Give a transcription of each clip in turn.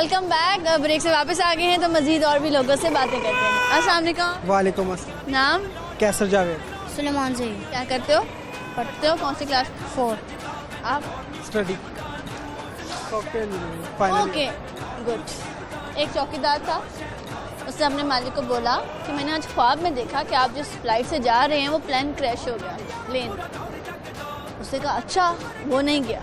Welcome back break से वापस आ गए हैं तो मजीद और भी लोगों से बातें करते हैं। अस्सलाम वालेकुम। अस्सलाम। नाम? कैसर जावेद। सुलेमान से क्या करते हो? पढ़ते हो? कौन सी क्लास फोर्थ आप? स्टडी ओके गुड एक चौकीदार था। उसने अपने मालिक को बोला कि मैंने आज ख्वाब में देखा कि आप जिस फ़्लाइट से जा रहे हैं वो प्लेन क्रैश हो गया। प्लेन उसने कहा अच्छा वो नहीं गया।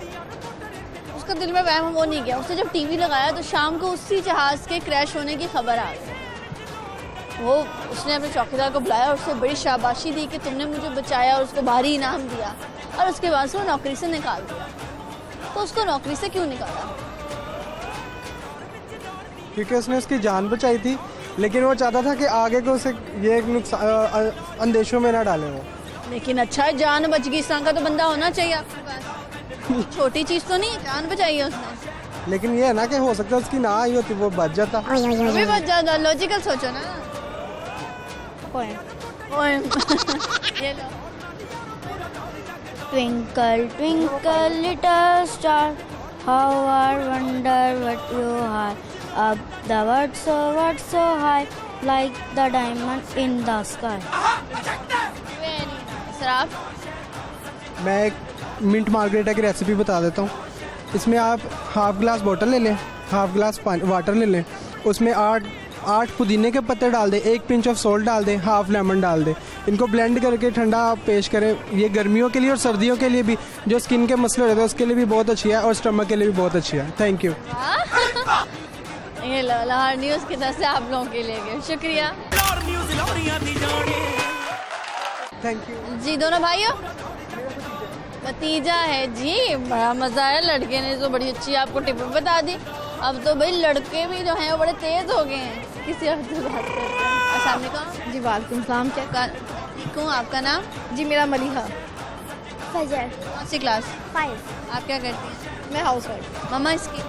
उसका दिल में वहम वो नहीं गया। उसने जब टीवी लगाया तो शाम को उसी जहाज़ के क्रैश होने की खबर आ गई। वो उसने अपने चौकीदार को बुलाया और उससे बड़ी शाबाशी दी कि तुमने मुझे बचाया और उसको भारी इनाम दिया। और उसके बाद से वो नौकरी से निकाल दिया। तो उसको नौकरी से क्यों निकाला? क्योंकि उसने उसकी जान बचाई थी लेकिन वो चाहता था कि आगे को उसे ये नुकसान अंदेशों में ना डाले वो। लेकिन अच्छा है जान बच गई इस तरह का तो बंदा होना चाहिए। छोटी चीज़ तो नहीं जान बचाई है उसने। लेकिन ये है ना कि हो सकता है उसकी ना आई होती वो बच जाता। बच जाता लॉजिकल सोचो ना। Twinkle twinkle little star how are wonder what you are above the world so world so high like the diamond in the sky मैं एक मिंट मार्गरेटा की रेसिपी बता देता हूँ। इसमें आप हाफ़ ग्लास बॉटल ले लें हाफ़ ग्लास वाटर ले लें। उसमें आठ आठ पुदीने के पत्ते डाल दें एक पिंच ऑफ़ सॉल्ट डाल दें हाफ़ लेमन डाल दें। इनको ब्लेंड करके ठंडा आप पेश करें। ये गर्मियों के लिए और सर्दियों के लिए भी जो स्किन के मसले रहते हैं उसके लिए भी बहुत अच्छी है और स्टमक के लिए भी बहुत अच्छी है। थैंक यू ये लाहौर न्यूज़ की तरफ़ से आप लोगों के लिए शुक्रिया। थैंक यू जी दोनों भाइयों? भतीजा है जी बड़ा मज़ा आया। लड़के ने तो बड़ी अच्छी आपको टिप बता दी। अब तो भाई लड़के भी जो हैं वो बड़े तेज हो गए हैं। किसी और से बात करते हैं। अस्सलाम वालेकुम। जी वालेकुम सलाम। क्या का- ठीक आपका नाम? जी मेरा मलिहा। Fajar, कौन सी क्लास? five. आप क्या करती हैं? मैं हाउस वाइफ मम्मा इसकी?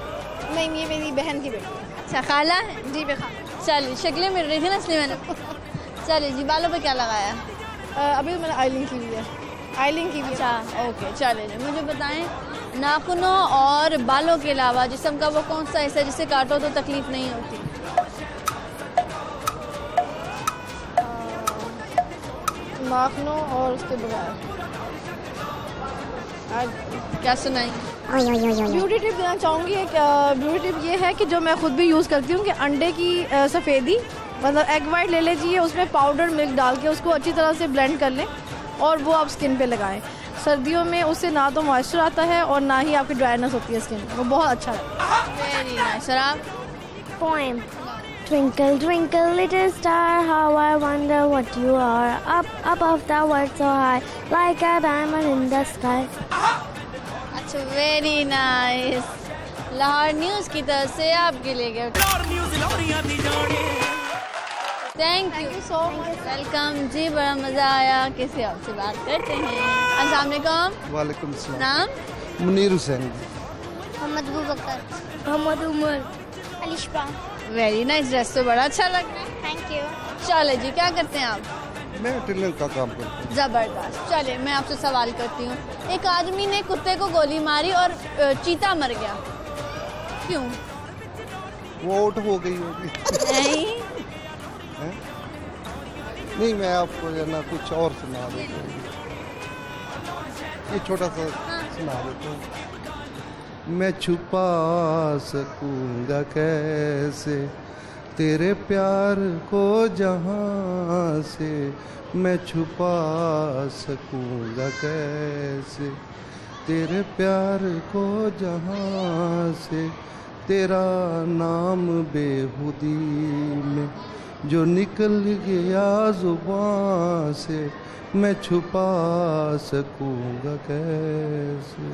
नहीं ये मेरी बहन की बेटी। है अच्छा खाला है? जी मैं खा चलिए शक्लें मिल रही थी ना इसलिए मैंने। चलिए जी बालों पे क्या लगाया? अभी तो मैंने आइलिंग की हुई है। आइलिंग की हुई है। अच्छा ओके चलिए जी मुझे बताएँ नाखूनों और बालों के अलावा जिसम का वो कौन सा हिस्सा है जिसे काटो तो तकलीफ़ नहीं होती? नाखनों और उसके बगैर। क्या सुनाई ब्यूटी टिप देना चाहूँगी एक ब्यूटी टिप ये है कि जो मैं खुद भी यूज़ करती हूँ कि अंडे की सफ़ेदी मतलब एग वाइट ले लीजिए उसमें पाउडर मिल्क डाल के उसको अच्छी तरह से ब्लेंड कर लें। और वो आप स्किन पे लगाएँ। सर्दियों में उससे ना तो मॉइस्चर आता है और ना ही आपकी ड्राइनेस होती है स्किन वो बहुत अच्छा है। वेरी नाइस सर आप? Poem. Twinkle, twinkle, little star, how I wonder what you are. Up above the world so high, like a diamond in the sky. अच्छा वेरी नाइस लाहौर न्यूज़ की तरफ़ से आपके लिए गए thank you so much welcome जी बड़ा मज़ा आया। किसी और से बात करते हैं? अस्सलाम वालेकुम। वालेकुम सलाम। नाम? Munir Hussain. Mohammad Abubakar Mohammad Umar. Alishba. Very nice dress तो बड़ा अच्छा लग रहा है। थैंक यू चले जी क्या करते हैं आप? मैं टेलर का काम करता हूँ। ज़बरदस्त। चलिए मैं आपसे सवाल करती हूँ। एक आदमी ने कुत्ते को गोली मारी और चीता मर गया। क्यों? वो आउट हो गई होगी। नहीं? नहीं मैं आपको जो ना कुछ और सुना देता हूँ। ये छोटा सा सुना देता हूँ। मैं छुपा सकूँगा कैसे? तेरे प्यार को जहाँ से मैं छुपा सकूँगा कैसे? तेरे प्यार को जहाँ से तेरा नाम बेहुदी में जो निकल गया ज़ुबान से मैं छुपा सकूँगा कैसे?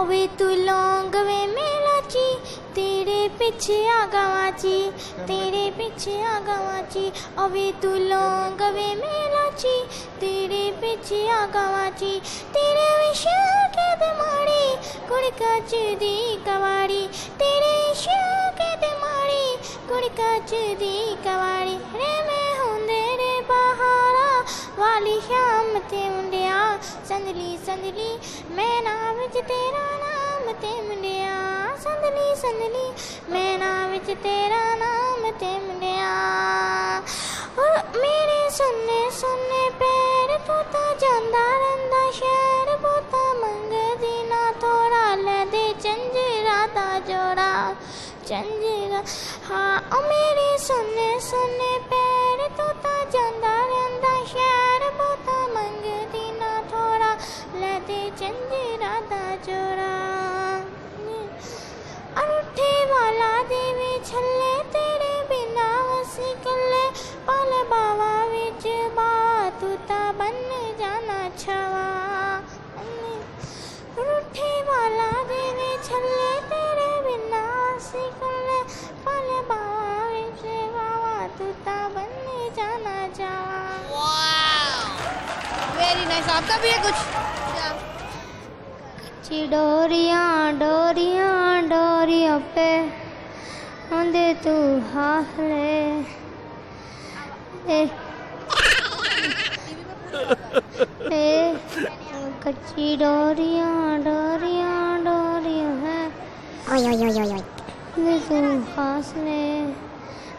अवे तू लौंग वे मेलाची तेरे पीछे आ गवाची तेरे पीछे आ गवाची अवे तू लौंग अवे मेराची तेरे पीछे आ गवाची तेरे विषय के दिमाड़ी कुड़काच दी कवाड़ी तेरे विषय के दिमाड़ी कुड़काच दी कवाड़ी रे मैं हूँ तेरे बहारा, वाली श्याम ते मुंडिया संदली संदली मैं नाम तेरा ना ਨਾਮ ਤੇ ਮੁੰਡਿਆ ਸੰਦਲੀ ਸੰਦਲੀ ਮੈਂ ਨਾ ਵਿੱਚ ਤੇਰਾ ਨਾਮ ਤੇ ਮੁੰਡਿਆ ਓ ਮੇਰੇ ਸੁਣਨੇ ਸੁਣਨੇ ਪੈਰ ਤੂੰ ਤਾਂ ਜਾਂਦਾ ਰਹਿੰਦਾ ਸ਼ਹਿਰ ਬੋਤਾ ਮੰਗਦੀ ਨਾ ਥੋੜਾ ਲੈ ਦੇ ਚੰਜਰਾ ਦਾ ਜੋੜਾ ਚੰਜਰਾ ਹਾਂ ਓ ਮੇਰੇ ਸੁਣਨੇ ਸੁਣਨੇ ਪੈਰ तूता बन जाना छवा। रूठे वाला देने छले तेरे बिना सिकले पल बावे से बाबा तूता बन जाना छवा। वेरी नाइस आपका भी है कुछ? कच्ची चिडोरियाँ डोरियाँ डोरियों पे हंदे तू हाफ़ ले। ਕੱਚੀ ਡੋਰੀਆਂ ਡੋਰੀਆਂ ਡੋਰੀਆਂ ਹੈ। ਓਏ ਓਏ ਓਏ ਓਏ ਲੇਕਿਨ ਖਾਸ ਨੇ।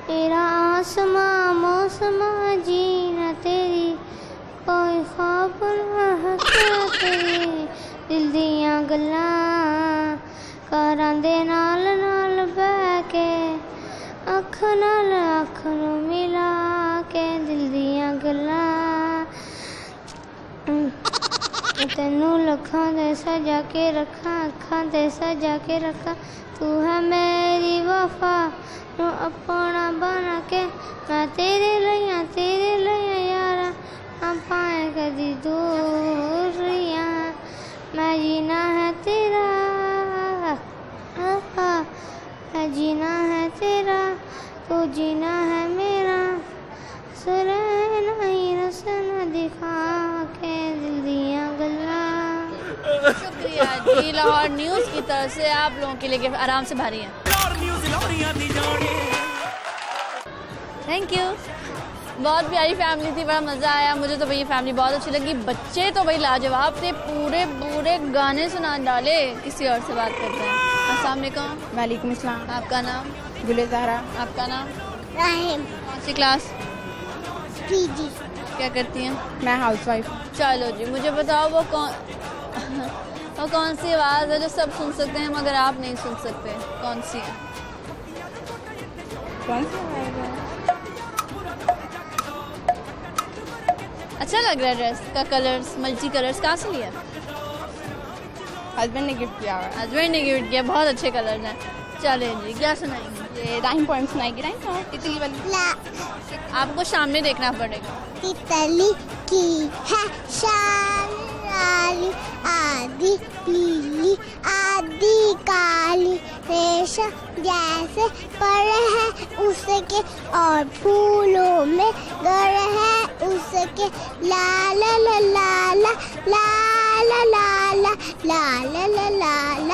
ਤੇਰਾ ਆਸਮਾ ਮੌਸਮਾ ਜੀ ਨਾ ਤੇਰੀ। ਕੋਈ ਖਾਬ ਨਾ ਤੇਰੀ। ਦਿਲ ਦੀਆਂ ਗੱਲਾਂ ਕਰਾਂ ਦੇ ਨਾਲ ਨਾਲ ਬਹਿ ਕੇ ਅੱਖ ਨਾਲ ਅੱਖ ਨੂੰ ਮਿਲਾ ਕੇ ਦਿਲ ਦੀਆਂ ਗੱਲਾਂ तेनू लखा जैसा जाके रखा अखा जैसा जाके रखा। तू है मेरी वफा नू अपना बना के। मैं तेरे लिया तेरे लिया यारा पाए कभी दूर यहाँ मैं जीना है तेरा मैं जीना है तेरा, तू जीना है मेरा। सुरह नहीं, रसना दिखा शुक्रिया जी लाहौर न्यूज़ की तरफ़ से आप लोगों के लिए आराम से भारी है। थैंक यू बहुत प्यारी फैमिली थी बड़ा मज़ा आया। मुझे तो भाई फैमिली बहुत अच्छी लगी। बच्चे तो भाई लाजवाब थे। पूरे पूरे गाने सुना डाले। किसी और से बात करते हैं। अस्सलाम वालेकुम। वालेकुम अस्सलाम। आपका नाम? गुले जहरा। आपका नाम? राहिम कौन सी क्लास क्या करती हैं? मैं हाउस वाइफ चलो जी मुझे बताओ वो कौन वो कौन सी आवाज़ है जो सब सुन सकते हैं मगर आप नहीं सुन सकते? कौन सी है? कौन सी अच्छा लग रहा है ड्रेस का कलर्स मल्टी कलर्स कहाँ से लिया? हस्बैंड ने गिफ्ट किया हुआ है। हस्बैंड ने गिफ्ट किया बहुत अच्छे कलर हैं। चलें जी क्या सुनाएँगे? ये राइम पॉइंट सुनाएगी राइम तितली वाली। ला आपको सामने देखना पड़ेगा। तितली की है काली आदि पीली आदि काली। रेशम जैसे पर है उसके और फूलों में घर है उसके। लाल लाल लाल लाल लाल लाल लाल लाल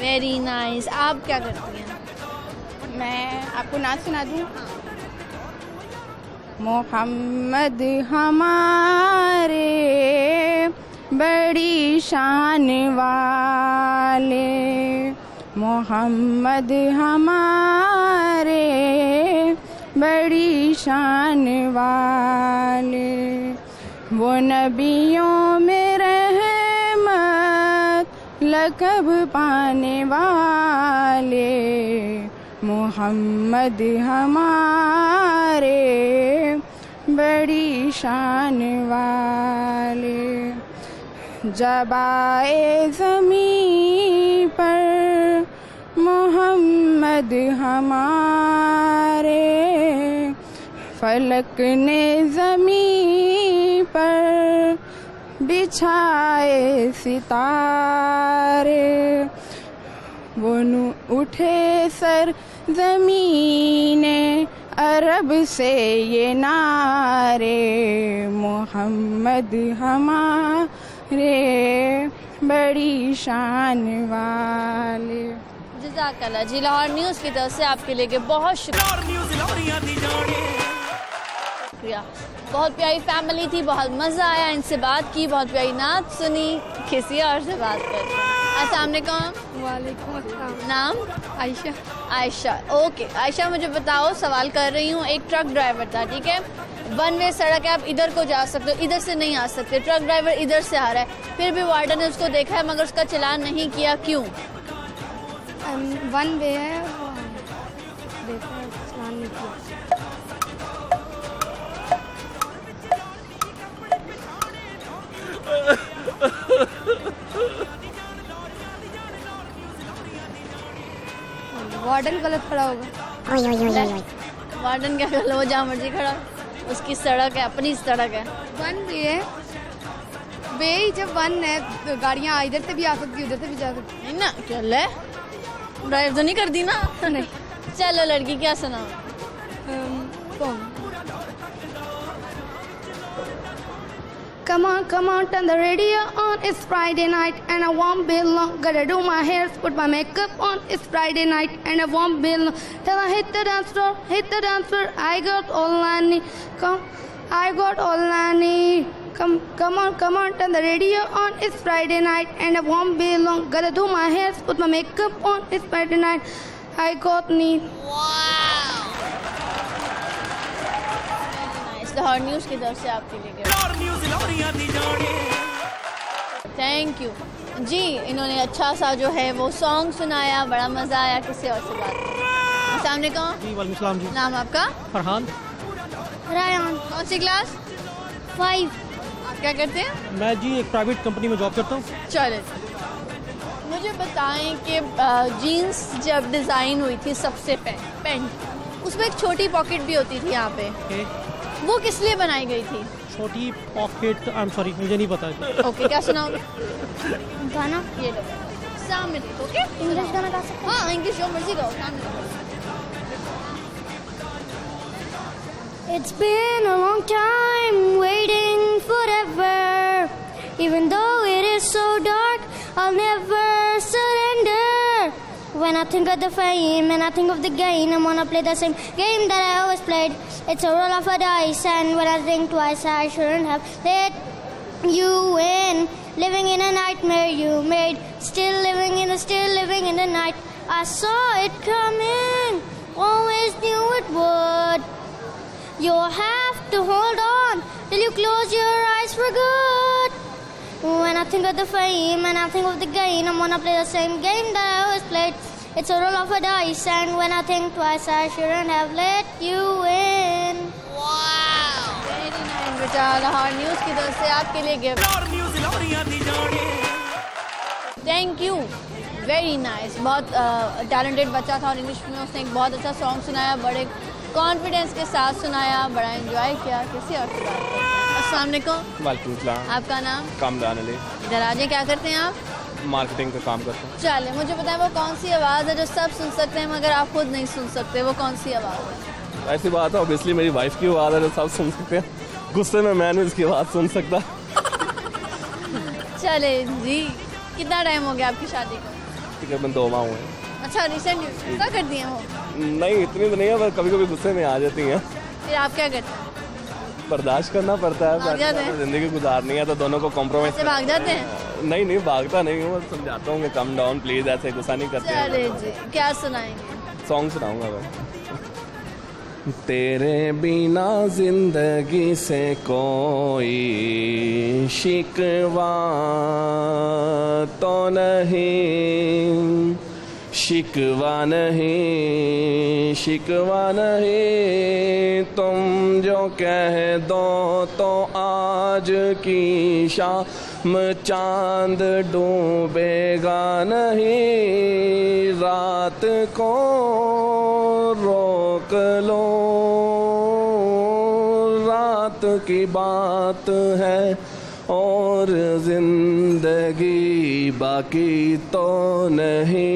वेरी नाइस आप क्या करती हैं? मैं आपको नाच सुना दूँ? मोहम्मद हमारे बड़ी शान वाले। मोहम्मद हमारे बड़ी शान वाले। वो नबियों में रहमत लकब पाने वाले। मोहम्मद हमारे बड़ी शान वाले, जब आए जमी पर, मोहम्मद हमारे, फलक ने जमी पर बिछाए सितारे। वो उठे सर जमीने अरब से ये नारे मोहम्मद हमारे बड़ी शान वाले। जजाकल्ला जी लाहौर न्यूज़ की तरफ़ से आपके लिए बहुत शुक्रिया। बहुत प्यारी फैमिली थी बहुत मज़ा आया इनसे बात की बहुत प्यारी नात सुनी किसी और से बात करते हैं अस्सलाम वालेकुम। वालेकुम नाम? आयशा आयशा, ओके, आयशा, मुझे बताओ, सवाल कर रही हूँ, एक ट्रक ड्राइवर था, ठीक है? वन वे सड़क है, आप इधर को जा सकते हो, इधर से नहीं आ सकते। ट्रक ड्राइवर इधर से आ रहा है, फिर भी वार्डन ने उसको देखा है, मगर उसका चलान नहीं किया, क्यों? वन वे है चलान नहीं किया। वार्डन गलत खड़ा होगा। वार्डन क्या गलत हो? जहाँ मर्ज़ी खड़ा उसकी सड़क है अपनी सड़क है। वन भी है। वे ही जब वन है तो गाड़ियाँ इधर से भी आ सकती उधर से भी जा सकती नहीं ना क्या ले? ड्राइव तो नहीं कर दी ना? नहीं। चलो लड़की क्या सुना कौन? Come on, come on, turn the radio on. It's Friday night and I won't be long. Gotta do my hair, put my makeup on. It's Friday night and I won't be long. Till I hit the dance floor, hit the dance floor. I got all I need. Come, I got all I need. Come, come on, come on, turn the radio on. It's Friday night and I won't be long. Gotta do my hair, put my makeup on. It's Friday night. I got need. Nice Lahore news की तरफ़ से आपके लिए thank you जी इन्होंने अच्छा सा जो है वो सॉन्ग सुनाया बड़ा मज़ा आया किसी और से बात कौन जी वालेकुम सलाम जी। नाम आपका? फरहान। रायन कौन सी क्लास फाइव आप क्या करते हैं? मैं जी एक प्राइवेट कंपनी में जॉब करता हूँ। चले। मुझे बताएँ कि जीन्स जब डिज़ाइन हुई थी सबसे पहले पेंट उसमें एक छोटी पॉकेट भी होती थी यहाँ पे। वो किस लिए बनाई गई थी? छोटी पॉकेट आई एम सॉरी मुझे नहीं पता। ओके क्या सुनाओगे? गाना? ये लो। सामने ओके इंग्लिश गाना गा सकते हाँ? इंग्लिश जो मर्ज़ी गाओ सामने It's been a long time waiting forever. Even though it is so dark, I'll never. When I think of the fame and I think of the gain, I wanna play the same game that I always played. It's a roll of a dice, and when I think twice, I shouldn't have let you win. Living in a nightmare you made, still living in a still living in the night. I saw it coming, always knew it would. You'll have to hold on till you close your eyes for good. When I think of the fame and I think of the gain, I'm gonna play the same game that I always played. It's a roll of a dice, and when I think twice, I shouldn't have let you in. बेटा Lahore news की तरफ़ से आपके लिए gift thank you very nice बहुत talented बच्चा था और इंग्लिश में उसने एक बहुत अच्छा सॉन्ग सुनाया बड़े कॉन्फिडेंस के साथ सुनाया बड़ा एंजॉय किया। किसी और से बात वालेकुम। आपका नाम? कामरान अली। इधर आजे क्या करते हैं आप? मार्केटिंग का काम करता हूँ? चले मुझे बताएँ वो कौन सी आवाज़ है जो सब सुन सकते हैं मगर आप खुद नहीं सुन सकते? वो कौन सी आवाज़ है? ऐसी बात है ऑब्वियसली मेरी वाइफ की आवाज़ है जो सब सुन सकते हैं। गुस्से में मैं नहीं उसकी आवाज़ सुन सकता। चले जी कितना टाइम हो गया आपकी शादी को? तकरीबन दो माह हुए। अच्छा रिसेंटली क्या कर दिए हो नहीं इतनी तो नहीं है पर कभी कभी गुस्से में आ जाती हैं। फिर आप क्या करते हैं? बर्दाश्त करना पड़ता है ज़िंदगी गुजारनी है तो दोनों को कॉम्प्रोमाइज भाग जाते हैं। नहीं नहीं भागता नहीं हूँ समझाता हूँ कि कम डाउन प्लीज़ ऐसे गुस्सा नहीं करते जी क्या सुनाएँगे? सॉन्ग सुनाऊँगा मैं। तेरे बिना ज़िंदगी से कोई शिकवा तो नहीं। शिकवा नहीं शिकवा नहीं। तुम जो कह दो तो आज की शाम चाँद डूबेगा नहीं, रात को रोक लो। रात की बात है और ज़िंदगी बाकी तो नहीं।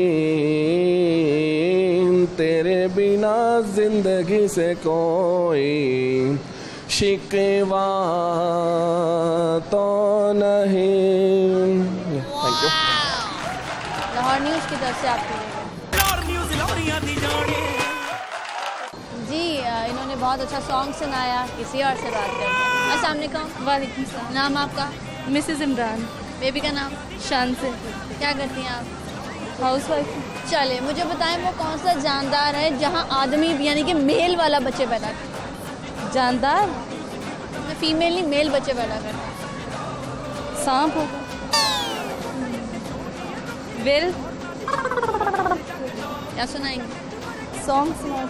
तेरे बिना ज़िंदगी से कोई शिकवा तो नहीं। थैंक यू लाहौर न्यूज़ की तरफ़ से आपके। लिए जी इन्होंने बहुत अच्छा सॉन्ग सुनाया किसी और से बात करते हैं। अस्सलाम वालेकुम। नाम आपका? मिसेस इमरान। बेबी का नाम? शान से क्या करती हैं आप? हाउस वाइफ चले मुझे बताएँ वो कौन सा जानदार है जहाँ आदमी यानी कि मेल वाला बच्चे पैदा जानदार? फीमेल नहीं, मेल बच्चे पैदा करता सांप होगा वेल। क्या सुनाएँगे? सॉन्ग सुना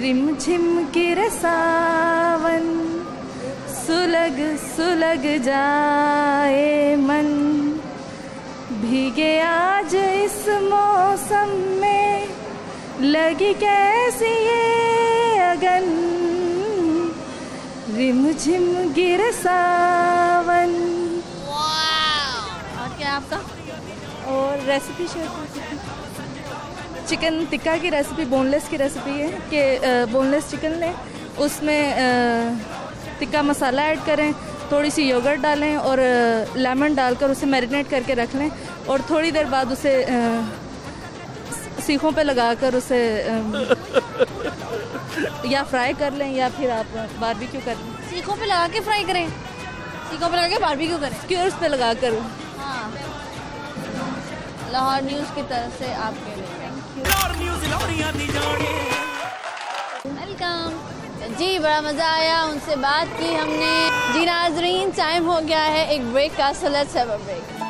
रिम झिम गिर सावन सुलग सुलग जाए मन। भीगे आज इस मौसम में, लगी कैसी रिम झिम गिर सावन। और क्या आपका? और रेसिपी शेयर कर? चिकन टिक्का की रेसिपी बोनलेस की रेसिपी है कि बोनलेस चिकन लें उसमें टिक्का मसाला ऐड करें थोड़ी सी योगर्ट डालें और लेमन डालकर उसे मैरिनेट करके रख लें और थोड़ी देर बाद उसे सीखों पे लगाकर उसे या फ्राई कर लें या फिर आप बारबेक्यू कर लें। सीखों पे लगा के फ्राई करें। सीखों पे लगा के बारबेक्यू करें। स्क्यूर्स पे लगा कर। हाँ। लाहौर न्यूज़ की तरफ़ से आपके लिए। वेलकम जी बड़ा मज़ा आया उनसे बात की हमने। जी नाजरीन टाइम हो गया है एक ब्रेक का so let's have a break